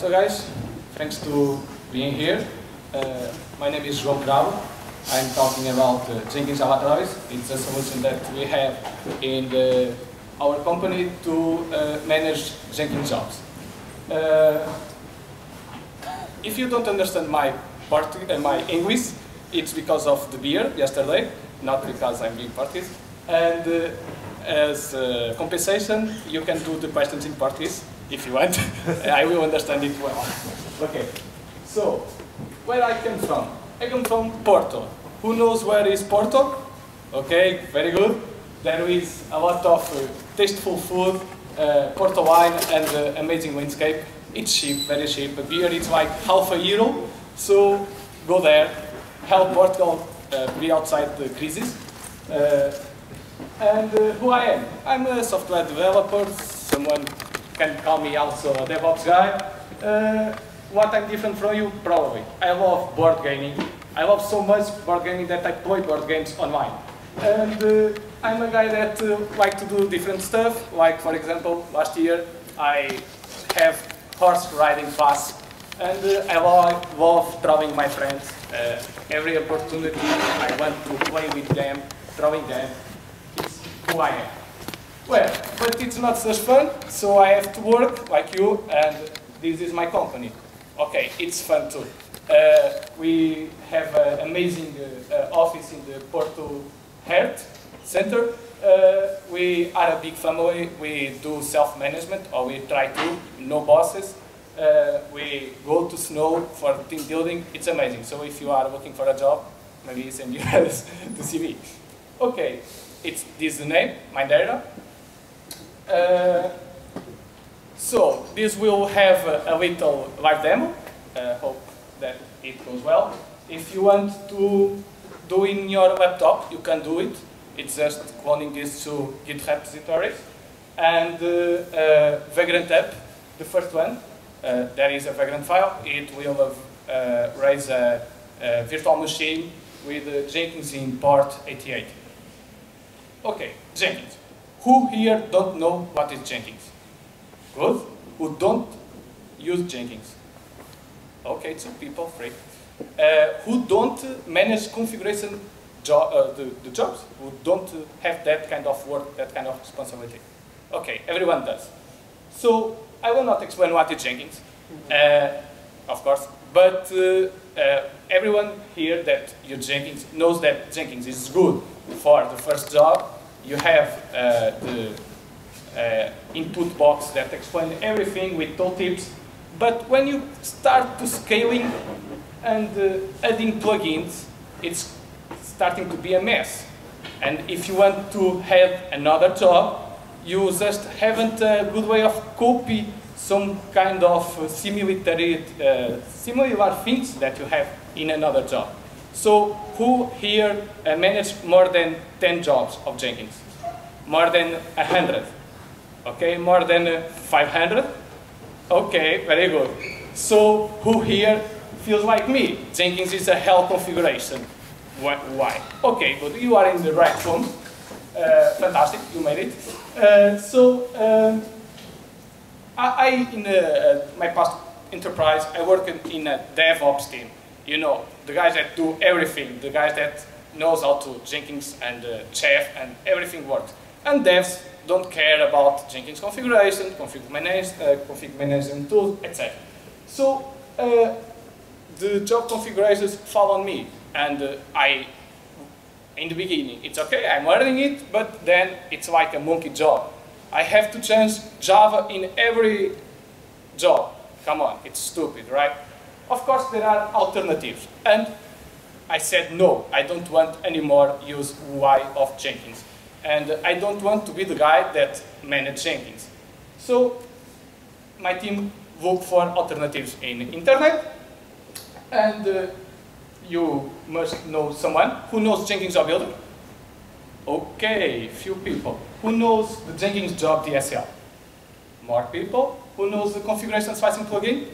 So guys, thanks to being here. Uh, my name is João Cravo. I'm talking about uh, Jenkins à la Travis. It's a solution that we have in the, our company to uh, manage Jenkins jobs. Uh, if you don't understand my, part, uh, my English, it's because of the beer yesterday, not because I'm being Portuguese. And uh, as compensation, you can do the questions in Portuguese if you want. I will understand it well. Okay, so where I come from? I come from Porto. Who knows where is Porto? Okay, very good. There is a lot of uh, tasteful food, uh, Porto wine, and uh, amazing landscape. It's cheap, very cheap. A beer is like half a euro, so go there, help Portugal uh, be outside the crisis. Uh, and uh, who I am? I'm a software developer, someone can call me also a DevOps guy. Uh, what I'm different from you? Probably. I love board gaming. I love so much board gaming that I play board games online. And uh, I'm a guy that uh, like to do different stuff. Like, for example, last year I have horse riding class. And uh, I love, love drawing my friends. Uh, every opportunity I want to play with them, drawing them. It's who I am. Well, but it's not such fun, so I have to work like you, and this is my company. Okay, it's fun too. Uh, we have an amazing uh, office in the Porto Heart Center. Uh, we are a big family. We do self-management, or we try to, no bosses. Uh, we go to Snow for team building. It's amazing. So if you are looking for a job, maybe send you the CV. Okay, it's this name, Mindera. Uh, so this will have a, little live demo. Uh, hope that it goes well. If you want to do in your laptop, you can do it. It's just cloning this to GitHub repositories. And uh, uh, Vagrant up, the first one, uh, there is a Vagrant file. It will uh, raise a, a, virtual machine with uh, Jenkins in port 88. Okay, Jenkins. Who here don't know what is Jenkins? Good. Who don't use Jenkins? Okay, two people, three. Uh, who don't manage configuration jo uh, the, the, jobs? Who don't have that kind of work, that kind of responsibility? Okay, everyone does. So I will not explain what is Jenkins, uh, of course, but uh, uh, everyone here that uses Jenkins knows that Jenkins is good for the first job you have uh, the uh, input box that explains everything with tooltips. But when you start to scaling and uh, adding plugins, it's starting to be a mess. And if you want to have another job, you just haven't a good way of copy some kind of similar, uh, similar things that you have in another job. So who here uh, managed more than 10 jobs of Jenkins? More than 100? Okay, more than uh, 500? Okay, very good. So who here feels like me? Jenkins is a hell configuration. Why? Okay, good. You are in the right phone. Uh, fantastic, you made it. Uh, so um, I, I, in uh, my past enterprise, I worked in a DevOps team you know, the guys that do everything, the guys that knows how to Jenkins and uh, Chef and everything works. And devs don't care about Jenkins configuration, config, manage, uh, config management tools, etc. So uh, the job configurations fall on me, and uh, I, in the beginning, it's okay, I'm learning it, but then it's like a monkey job. I have to change Java in every job. Come on, it's stupid, right? Of course, there are alternatives. And I said, no, I don't want anymore use UI of Jenkins. And I don't want to be the guy that managed Jenkins. So my team looked for alternatives in internet. And uh, you must know someone who knows Jenkins Job Builder. Okay, few people. Who knows the Jenkins Job DSL? More people. Who knows the configuration slicing plugin?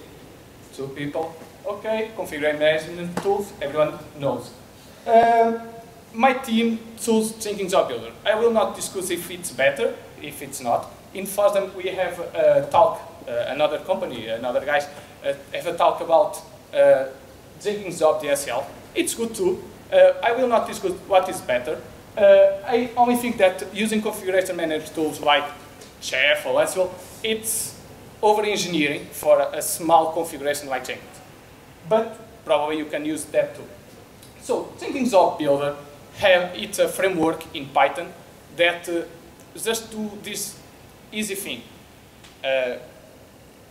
Two people. Okay, configuration management tools, everyone knows. Uh, my team chose Jenkins Job Builder. I will not discuss if it's better, if it's not. In FOSDEM we have a talk uh, another company, another guys uh, have a talk about uh, Jenkins job DSL. It's good too. Uh, I will not discuss what is better. Uh, I only think that using configuration manager tools like Chef or Ansible, it's over-engineering for a, a small configuration like Jenkins. But probably you can use that too. So Jenkins Job Builder have it's a framework in Python that uh, just do this easy thing. Uh,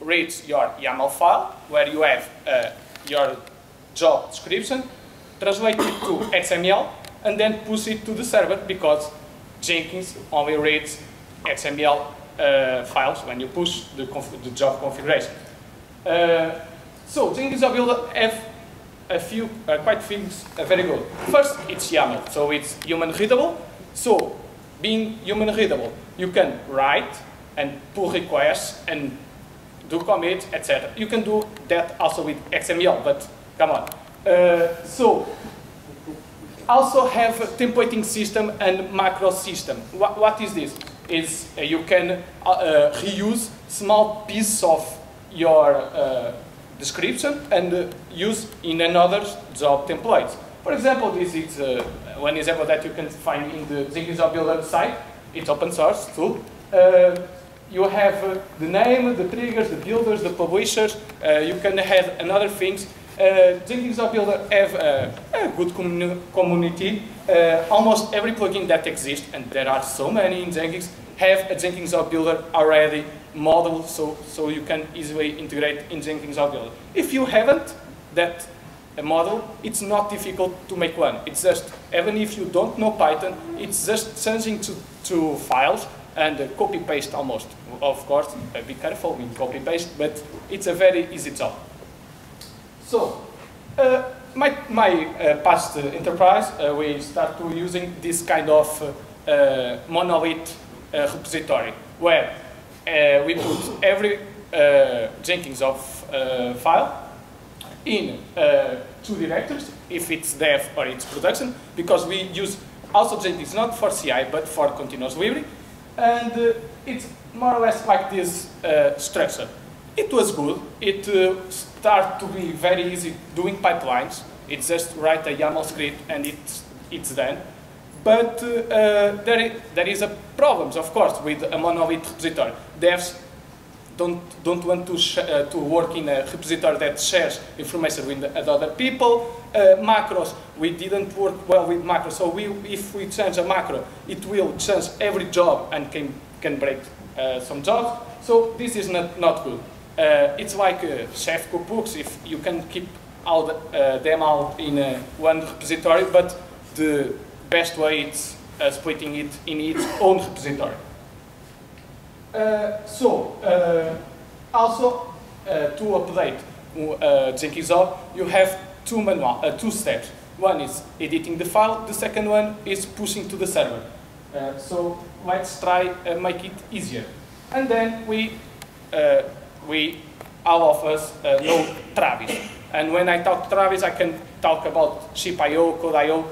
reads your YAML file where you have uh, your job description, translate it to XML, and then push it to the server because Jenkins only reads XML uh, files when you push the, the job configuration. Uh, so Jenkins Job Builder have a few uh, quite things uh, very good. First, it's YAML, so it's human readable. So being human readable, you can write and pull requests and do commit, etc. You can do that also with XML, but come on. Uh, so also have a templating system and macro system. What, what is this? Is uh, you can uh, uh reuse small piece of your uh, description and uh, use in another job template. For example, this is one example that you can find in the Job Builder site. It's open source tool you have uh, the name, the triggers, the builders, the publishers. Uh, you can have another things. Uh, Builder have a, a good communi community. Uh, almost every plugin that exists, and there are so many in Jenkins, have a Jenkins Builder already modeled, so, so you can easily integrate in Jenkins Builder. If you haven't that a model, it's not difficult to make one. It's just, even if you don't know Python, it's just changing to, to files and uh, copy paste almost. Of course, uh, be careful with copy paste, but it's a very easy job. So, uh, my, my uh, past uh, enterprise, uh, we start to using this kind of monolith repository where we put every Jenkins of file in two directories, if it's dev or it's production, because we use also Jenkins not for CI but for continuous delivery and uh, it's more or less like this uh, structure. It was good. It uh, started to be very easy doing pipelines. It's just write a YAML script and it's, it's done. But uh, there, is, there is a problems, of course, with a monolith repository. Devs don't, don't want to, uh, to work in a repository that shares information with other people. Uh, macros, we didn't work well with macros, so we, if we change a macro, it will change every job and can, can break some jobs. So this is not, not good. Uh, it's like uh, chef cookbooks, if you can keep all the, uh, them all in one repository, but the best way is splitting it in its own repository. Uh, so, uh, also uh, to update uh, you have two, manual, two steps. One is editing the file, the second one is pushing to the server. so let's try uh, make it easier. And then we, we all of us know Travis. And when I talk Travis, I can talk about Ship.io, Code.io.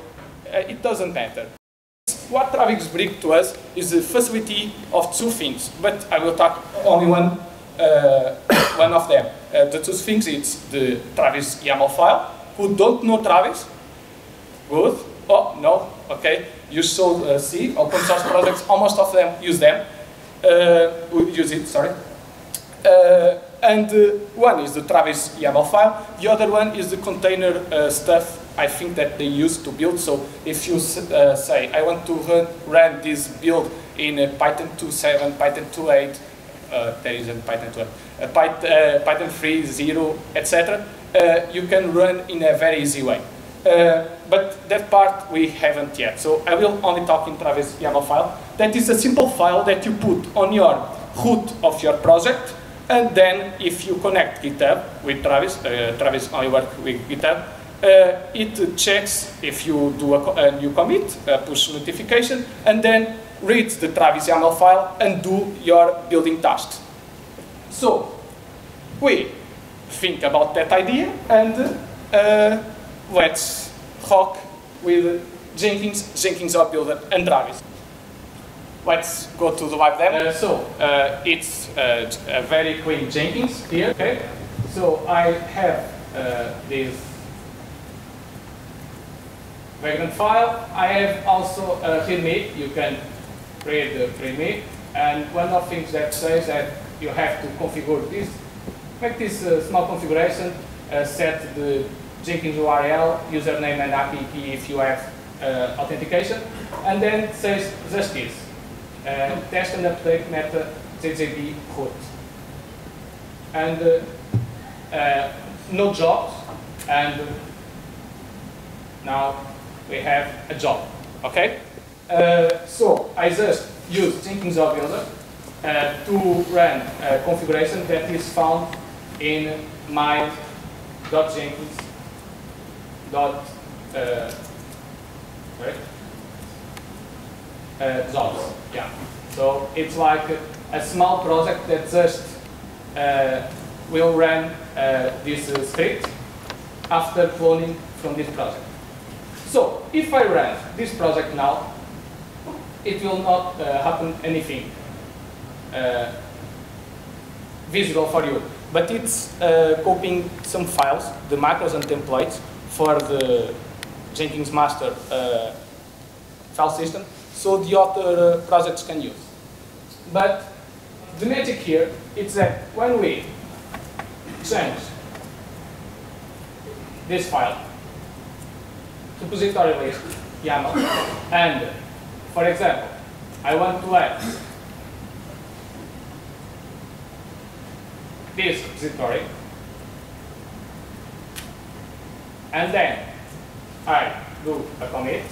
it doesn't matter what Travis brings to us is the facility of two things, but I will talk only one, uh, one of them. Uh, the two things it's the Travis YAML file. Who don't know Travis? Good. Oh, no, okay. You should uh, see open source projects, almost of them use them. Uh, use it, sorry. Uh, and uh, one is the Travis YAML file. The other one is the container stuff I think that they used to build. So if you uh, say, I want to run, run this build in uh, Python 2.7, Python 2.8, uh, there isn't Python 2.8, uh, Python, uh, Python 3, 0, etc., uh, you can run in a very easy way. but that part we haven't yet. So I will only talk in Travis YAML file. That is a simple file that you put on your root of your project, and then if you connect GitHub with Travis, Travis only works with GitHub, uh, it checks if you do a, new commit, a push notification, and then reads the Travis YAML file and do your building tasks. So we think about that idea and uh, let's talk with Jenkins, Jenkins Job Builder, and Travis. let's go to the live demo. Uh, so uh, it's uh, a very quick Jenkins here. Okay. So I have uh, this Vagrant file. I have also a README. You can read the README. And one of the things that says that you have to configure this, make this uh, small configuration, uh, set the Jenkins URL, username and API key if you have uh, authentication, and then says just this, uh, test and update meta JJB root. And uh, uh, no jobs, and now we have a job, okay? Uh, so I just use Jenkins Builder uh, to run a configuration that is found in my .jenkins dot uh, right? Uh, jobs. Yeah. So it's like a, small project that just uh, will run uh, this script after cloning from this project. So if I run this project now, it will not uh, happen anything uh, visible for you. But it's uh, copying some files, the macros and templates for the Jenkins master uh, file system, so the other uh, projects can use. But the magic here is that when we change this file repository list YAML, and for example, I want to add this repository, and then I do a commit,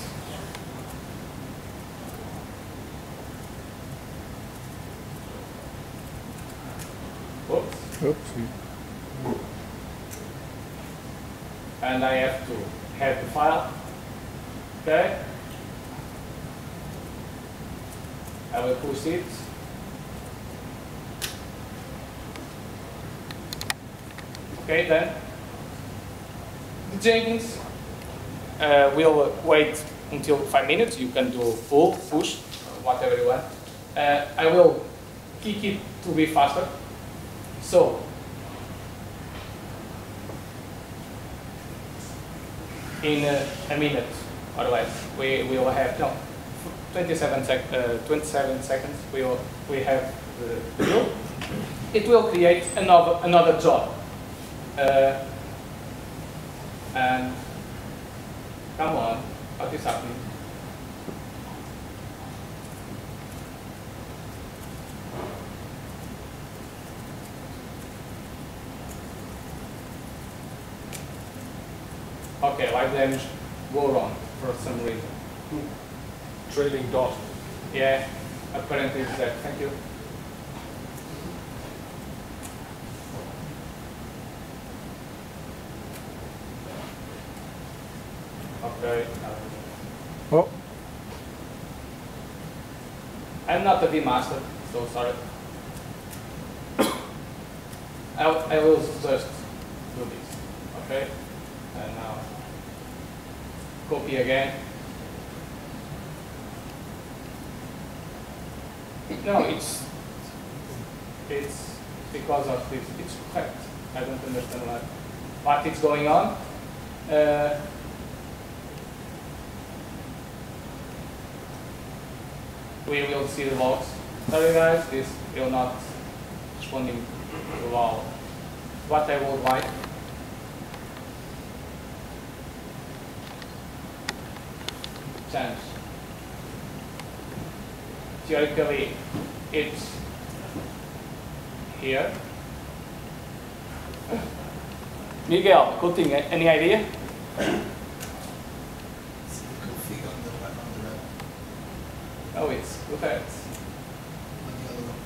Oops. Oopsie. and I have to have the file. Okay. I will push it. Okay, then the Jenkins uh, will wait until five minutes. You can do full push, whatever you want. Uh, I will kick it to be faster. So in uh, a minute less, we we will have no 27 sec uh, 27 seconds. We will we have the build. It will create another another job. Uh, and come on, what is happening? Okay, live damage go wrong for some reason. Trailing dot. Yeah, apparently it's that. Thank you. Okay. Oh, I'm not a V-master, so sorry. I, I will just do this, okay? Copy again. No, it's, it's because of this, it's correct. I don't understand what, what is going on. Uh, we will see the logs. Sorry guys, this will not responding to all what I would like. Change. Theoretically, it's here. Miguel, Coutinho, eh? any idea? config on the web, on the web, Oh, it's correct. on the other one.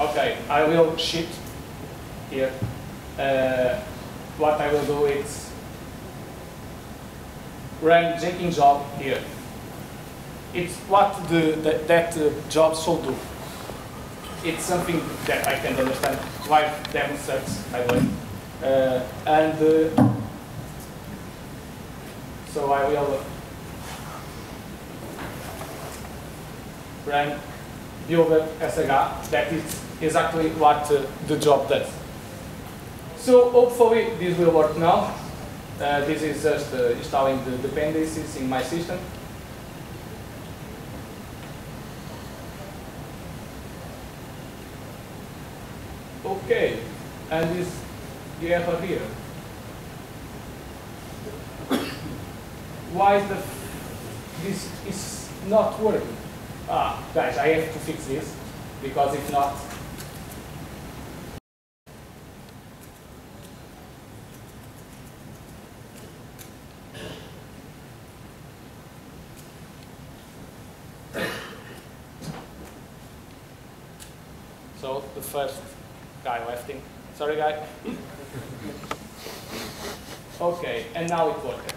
Okay, I will shift here. Uh, what I will do is run Jenkins job here it's what the, the, that uh, job should do. It's something that I can understand why by the way. Uh, and uh, so I will run build SH, that is exactly what uh, the job does. So hopefully this will work now. Uh, this is just uh, installing the dependencies in my system. Okay, and this error here. Why the this is not working? Ah, guys, I have to fix this because if not, So the first guy left Sorry, guy. okay, and now it worked.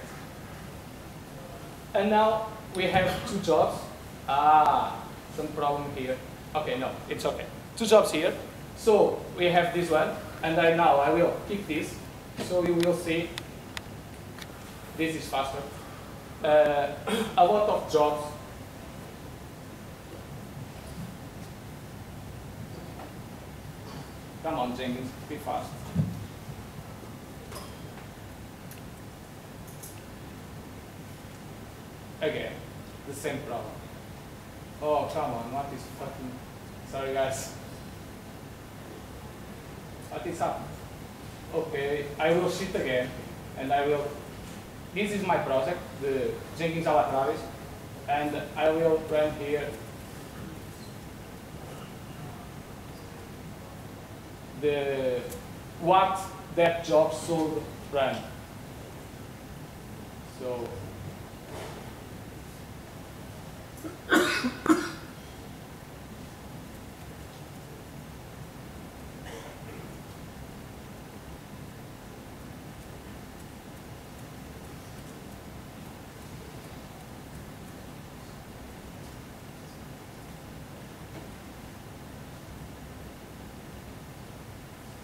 And now we have two jobs. Ah, some problem here. Okay, no, it's okay. Two jobs here. So we have this one, and I now I will kick this. So you will see this is faster. Uh, a lot of jobs Come on, Jenkins, be fast. Again, the same problem. Oh, come on, what is fucking... Sorry, guys. What is happening? Okay, I will shift again, and I will... This is my project, the Jenkins à la Travis, and I will run here the what that job should run. So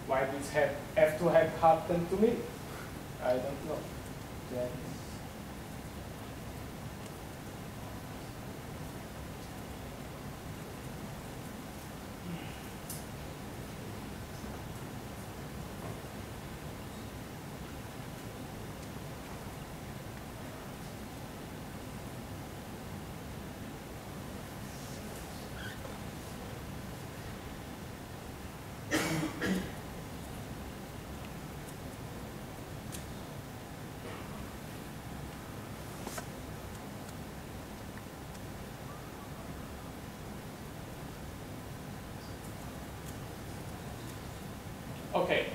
why this have, have to have happened to me? I don't know. That's Okay.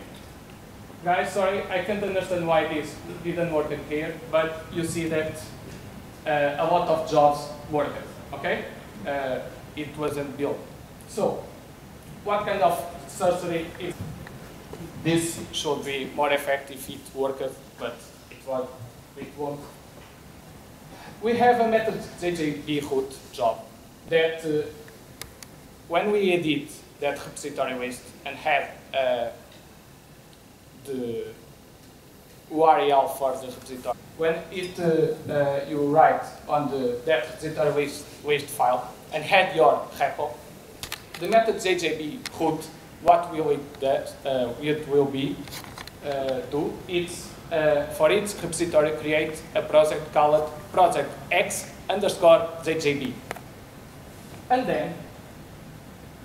Guys, sorry, I can't understand why this didn't work in here, but you see that uh, a lot of jobs worked, okay? Uh, it wasn't built. So, what kind of surgery is this should be more effective if it worked, but it, was, it won't. We have a meta JJB root job that uh, when we edit that repository list and have uh, the URL for the repository. When it, uh, uh, you write on the that repository waste, waste file and add your repo, the meta JJB root, what will it, that, uh, it will be uh, do? It's uh, for each repository create a project called project x underscore JJB. And then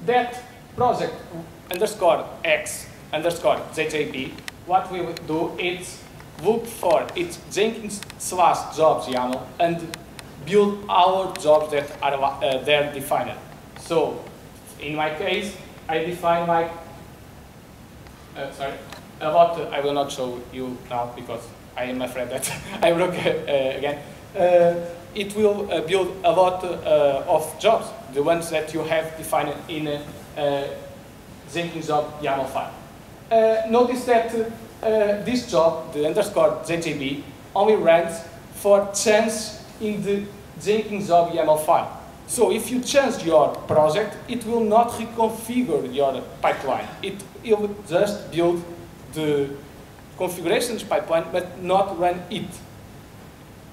that project underscore x underscore JJB, what we do is look for its Jenkins slash jobs YAML and build our jobs that are uh, there defined. So in my case, I define like, uh, sorry, about, uh, I will not show you now because I am afraid that I broke uh, again. Uh, it will uh, build a lot of jobs, the ones that you have defined in a Jenkins job YAML file uh, notice that uh, this job, the underscore JJB, only runs for chance in the Jenkins job YAML file. So if you change your project, it will not reconfigure your pipeline. It will just build the configurations pipeline, but not run it.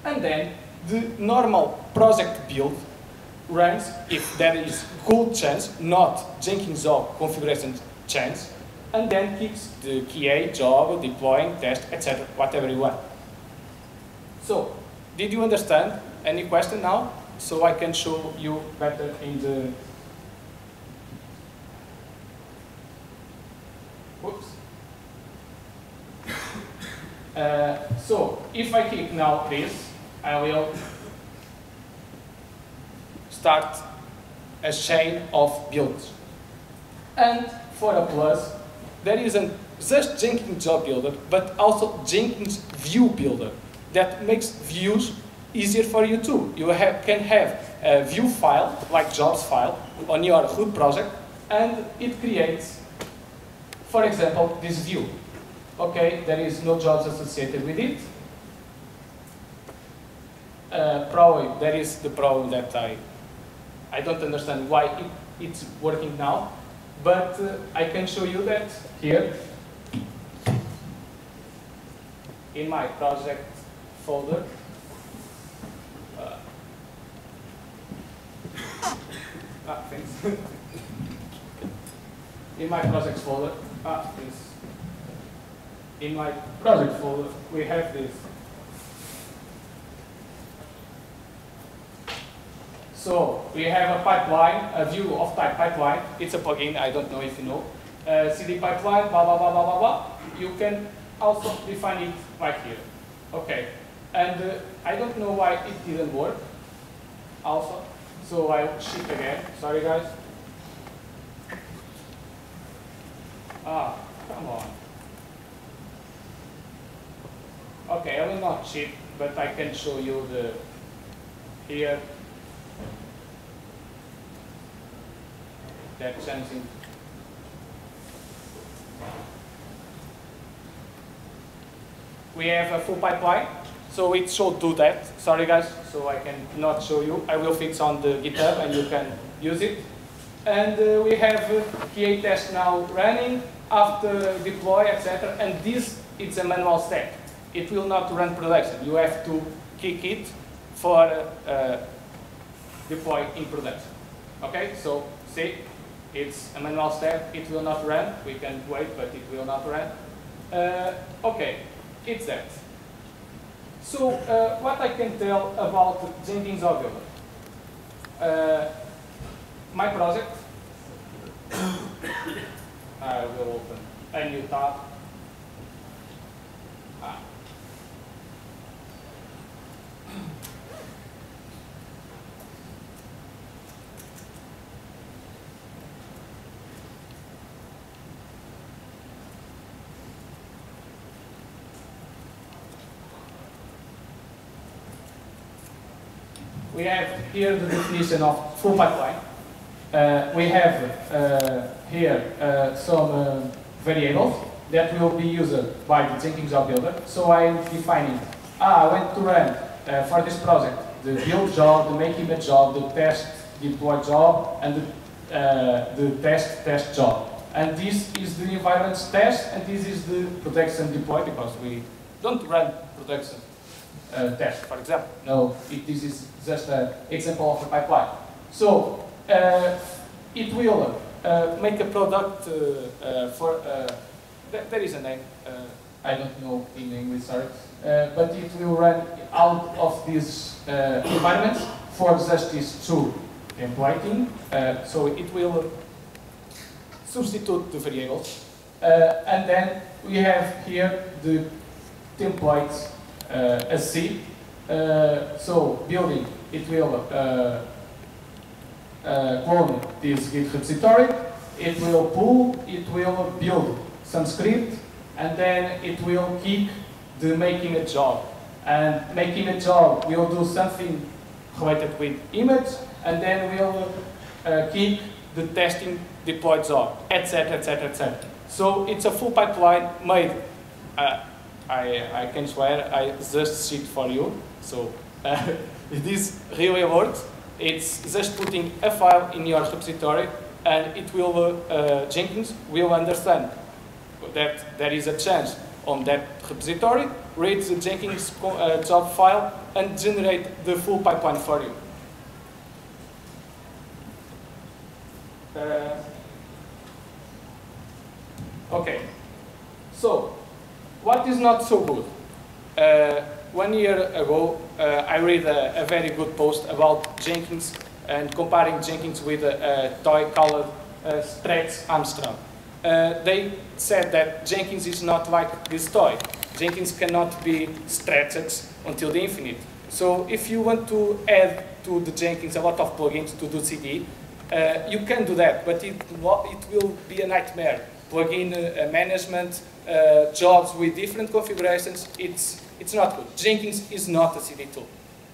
And then the normal project build runs if there is good change, not Jenkins job configuration change, and then keeps the QA job, deploying, test, etc., whatever you want. So, did you understand? Any question now? So I can show you better in the Whoops. Uh, so if I click now this, I will start a chain of builds. And for a plus, there isn't just Jenkins job builder, but also Jenkins view builder that makes views easier for you too. You have, can have a view file, like jobs file, on your root project, and it creates, for example, this view. Okay, there is no jobs associated with it. Uh, probably there is the problem that I, I don't understand why it, it's working now, but uh, I can show you that here in my project folder. Uh, ah, thanks. in my projects folder, ah, this. In my project folder, we have this. So we have a pipeline, a view of type pipeline. It's a plugin, I don't know if you know. Uh, CD pipeline, blah, blah, blah, blah, blah, blah. You can also define it right here. Okay, and uh, I don't know why it didn't work also. So I'll ship again. Sorry guys. Ah, come on. Okay, I will not ship, but I can show you the here that sensing. We have a full pipeline, so it should do that. Sorry guys, so I can not show you. I will fix on the GitHub and you can use it. And uh, we have uh, QA test now running after deploy, etc. And this it's a manual step. It will not run production. You have to kick it for uh, deploy in production. Okay, so see, it's a manual step. It will not run. We can wait, but it will not run. Uh, okay, it's that. So uh, what I can tell about Jenkins Augular. Uh, my project, I will open a new tab. We have here the definition of full pipeline. Uh, we have uh, here uh, some uh, variables that will be used by the Jenkins job builder. So I'm defining, ah, I want to run uh, for this project the build job, the make image job, the test deploy job, and the, uh, the test test job. And this is the environment test, and this is the production deploy because we don't run production uh, test, for example. No, it, this is just an example of a pipeline. So uh, it will uh, make a product uh, uh, for, uh, th there is a name, I don't know in English, sorry, but it will run out of these environments for just these two templating. so it will substitute the variables. and then we have here the templates uh, as C. Uh, so building, it will uh, clone this Git repository, it will pull, it will build some script, and then it will kick the making a job. And making a job will do something related with image, and then we'll uh, kick the testing deploy job, etc., etc., etc. So it's a full pipeline made uh, I, I can swear I just shit for you. So Uh, this really works. It's just putting a file in your repository and it will, uh, Jenkins will understand that there is a change on that repository, read the Jenkins uh, job file and generate the full pipeline for you. Uh, okay, so what is not so good? Uh, one year ago, uh, I read a, a, very good post about Jenkins and comparing Jenkins with a, a toy called uh, Stretch Armstrong. Uh, they said that Jenkins is not like this toy. Jenkins cannot be stretched until the infinite. So if you want to add to the Jenkins a lot of plugins to do CD, uh, you can do that, but it, it will be a nightmare. Plugin uh, management, uh, jobs with different configurations, it's, it's not good. Jenkins is not a CD tool.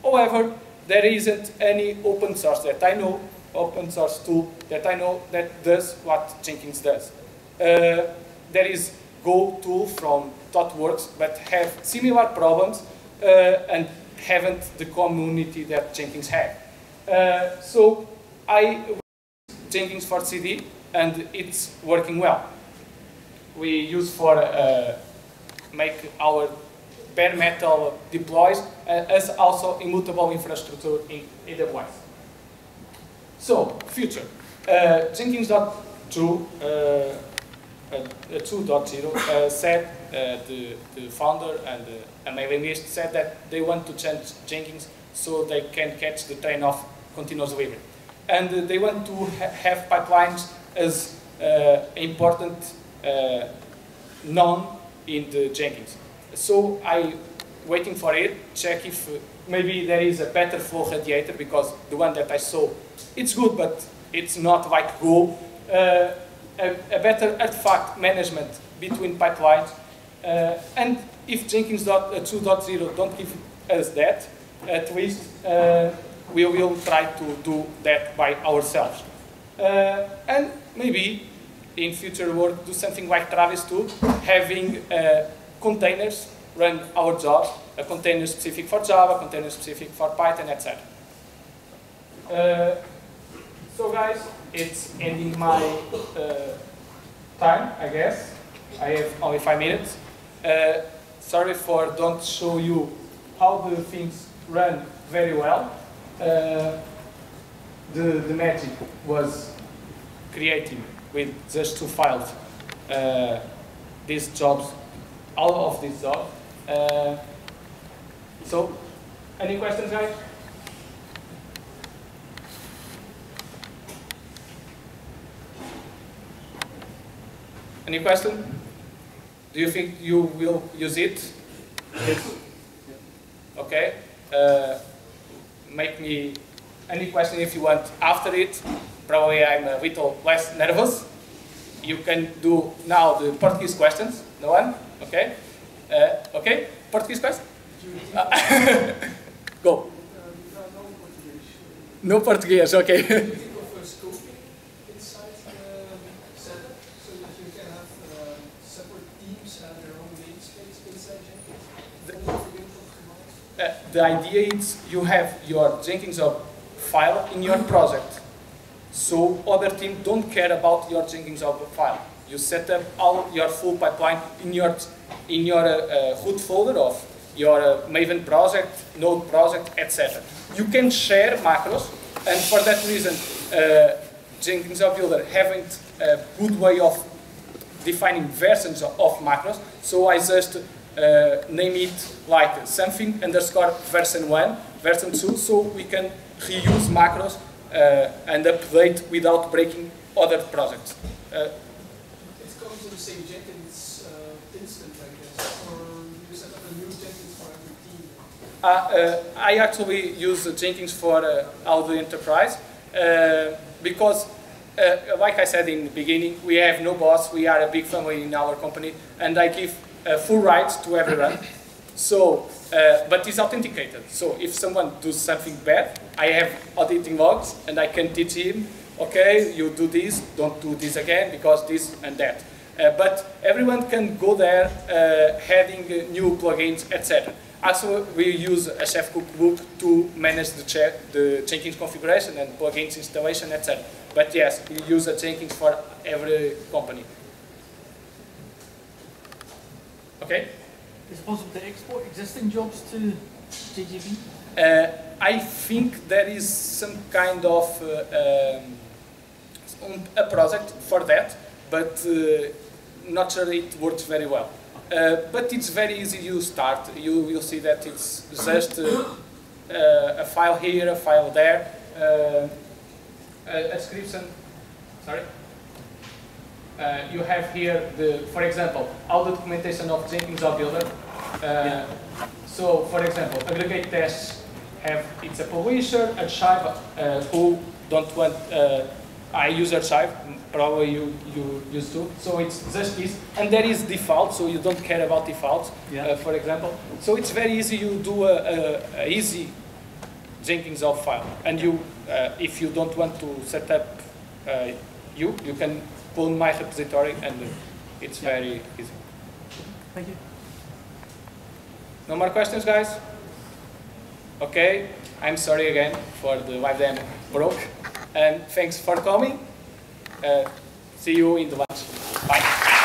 However, there isn't any open source that I know, open source tool that I know that does what Jenkins does. Uh, there is Go tool from ThoughtWorks, but have similar problems uh, and haven't the community that Jenkins has. Uh, so I Jenkins for CD and it's working well. We use for uh, make our bare metal deploys uh, as also immutable infrastructure in AWS. So, future. Uh, Jenkins.2 2.0 uh, said, uh, the, the founder and the mailing said that they want to change Jenkins so they can catch the train of continuous delivery. And they want to ha have pipelines as uh, important uh, known in the Jenkins. So I waiting for it, check if uh, maybe there is a better flow radiator because the one that I saw, it's good, but it's not like Go. Uh, a, a better artifact management between pipelines. Uh, and if Jenkins 2.0 uh, don't give us that, at least we will try to do that by ourselves. And maybe in future work do something like Travis too, having uh, containers run our jobs, a container specific for Java, container specific for Python, etc. Uh, so guys, it's ending my uh, time, I guess. I have only five minutes. Uh, sorry for don't show you how the things run very well. Uh, the, the magic was creating with just two files uh, these jobs, all of these jobs. Uh, so, any questions, guys? Any question? Do you think you will use it? Yes. Okay. Uh, make me any question if you want after it. Probably I'm a little less nervous. You can do now the Portuguese questions. No one? Okay. Uh, okay. Portuguese question? Uh, go. No Portuguese, okay. Uh, the idea is you have your Jenkins file in your project. So other teams don't care about your Jenkins file. You set up all your full pipeline in your in your uh, uh, root folder of your uh, Maven project, Node project, etc. You can share macros, and for that reason, uh, Jenkins Builder haven't a good way of defining versions of macros. So I just uh, name it like something underscore version 1, version 2, so we can reuse macros uh, and update without breaking other projects. Uh, it comes to the same Jenkins uh, instance, I guess, or you set up a new Jenkins for every team? Uh, uh, I actually use Jenkins for all the enterprise because like I said in the beginning, we have no boss, we are a big family in our company, and I give uh, full rights to everyone. So, uh, but it's authenticated. So if someone does something bad, I have auditing logs and I can teach him, okay, you do this, don't do this again because this and that. Uh, but everyone can go there, uh, adding uh, new plugins, etc. Also, we use a Chef Cookbook to manage the, che- the Jenkins configuration and plugins installation, etc. But yes, we use a Jenkins for every company. Okay? Is it possible to export existing jobs to JJB? Uh, I think there is some kind of uh, um, a project for that, but uh, not sure it works very well. Uh, but it's very easy to start. You will see that it's just uh, a file here, a file there, a, a description. Sorry. Uh, you have here the, for example, all the documentation of Jenkins Job Builder. Uh, So, for example, aggregate tests have it's a publisher, archive uh, who don't want. Uh, I use archive, probably you you use too. So it's just this, and there is default, so you don't care about defaults. Yeah. Uh, for example, so it's very easy. You do a, a, a easy Jenkins off file, and you uh, if you don't want to set up uh, you, you can pull my repository, and it's Yeah. very easy. Thank you. No more questions, guys? Okay, I'm sorry again for the webcam broke, and thanks for coming. Uh, see you in the lunch. Bye.